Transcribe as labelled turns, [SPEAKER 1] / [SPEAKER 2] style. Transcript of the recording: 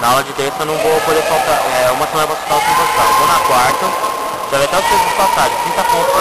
[SPEAKER 1] Na aula de terça eu não vou poder faltar, é, uma semana eu vou faltar o sem passar. Eu vou na quarta, já vai até os pesos passagens, 30 pontos.